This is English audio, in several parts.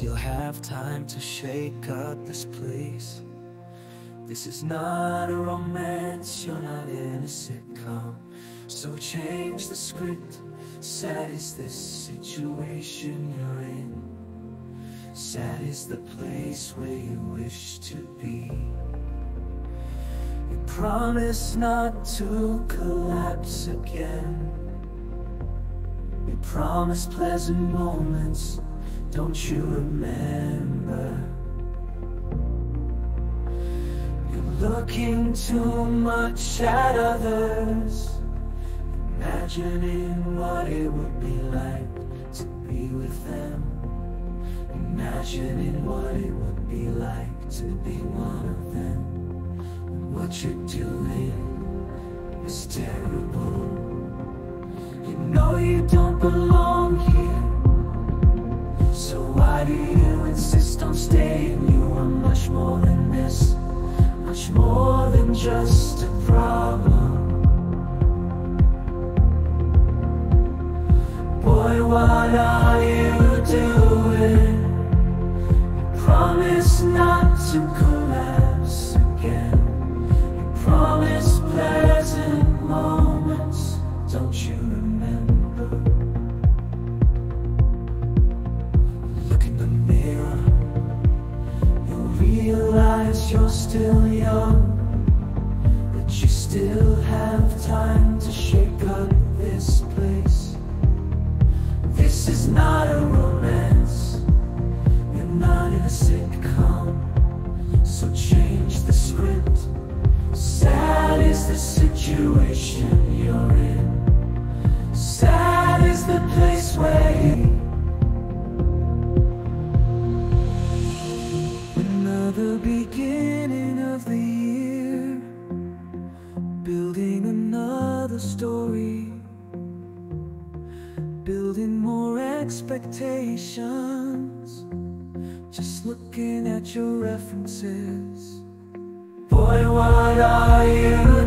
You'll have time to shake up this place. This is not a romance, you're not in a sitcom. So change the script. Sad is this situation you're in. Sad is the place where you wish to be. You promise not to collapse again. You promise pleasant moments, don't you remember? You're looking too much at others, imagining what it would be like to be with them. Imagining what it would be like to be one of them. And what you're doing is terrible. You know you don't belong here. So why do you insist on staying? You are much more than this, much more than just what are you doing? You promise not to collapse again. You promise pleasant moments, don't you remember? Look in the mirror, you'll realize you're still young, but you still have time to shake up this place. Situation you're in. Sad is the place where you. Another beginning of the year, building another story, building more expectations. Just looking at your references. Boy, what are you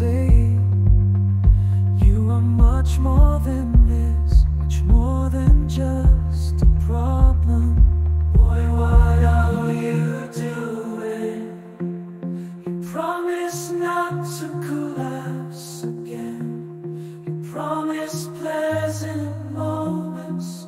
staying? You are much more than this, much more than just a problem. Boy, what are you doing? You promise not to collapse again. You promise pleasant moments,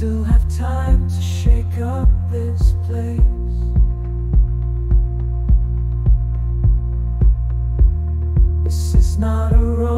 still have time to shake up this place. This is not a romance.